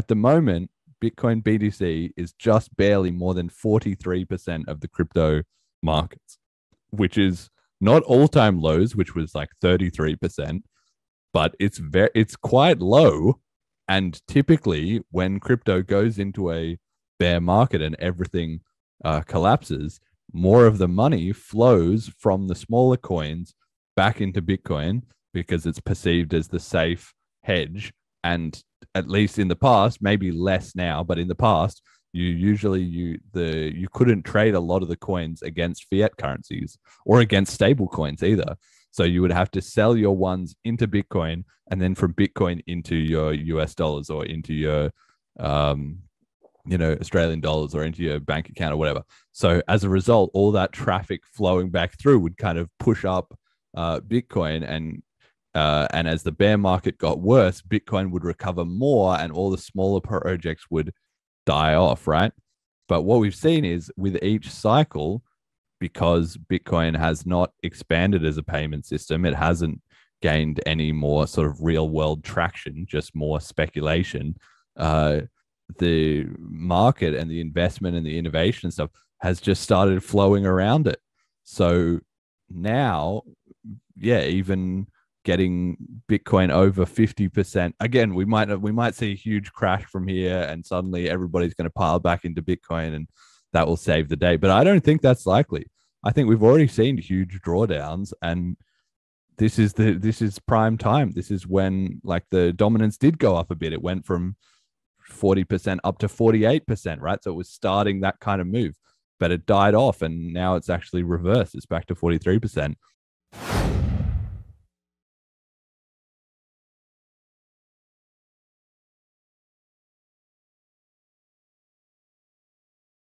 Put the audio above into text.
at the moment, Bitcoin BTC is just barely more than 43% of the crypto markets, which is not all time lows, which was like 33%, but it's very, it's quite low. And typically, when crypto goes into a bear market and everything uh, collapses, more of the money flows from the smaller coins back into Bitcoin because it's perceived as the safe hedge. And at least in the past, maybe less now, but in the past, you usually you the you couldn't trade a lot of the coins against fiat currencies or against stable coins either. So you would have to sell your ones into Bitcoin and then from Bitcoin into your US dollars or into your um, you know Australian dollars or into your bank account or whatever. So as a result, all that traffic flowing back through would kind of push up uh, Bitcoin and uh, and as the bear market got worse, Bitcoin would recover more and all the smaller projects would die off, right? But what we've seen is with each cycle, because Bitcoin has not expanded as a payment system, it hasn't gained any more sort of real world traction, just more speculation. Uh, the market and the investment and the innovation and stuff has just started flowing around it. So now, yeah, even getting Bitcoin over 50%. Again, we might we might see a huge crash from here and suddenly everybody's going to pile back into Bitcoin and that will save the day. But I don't think that's likely. I think we've already seen huge drawdowns and this is the this is prime time. This is when like the dominance did go up a bit. It went from 40% up to 48%, right? So it was starting that kind of move, but it died off and now it's actually reversed. It's back to 43%.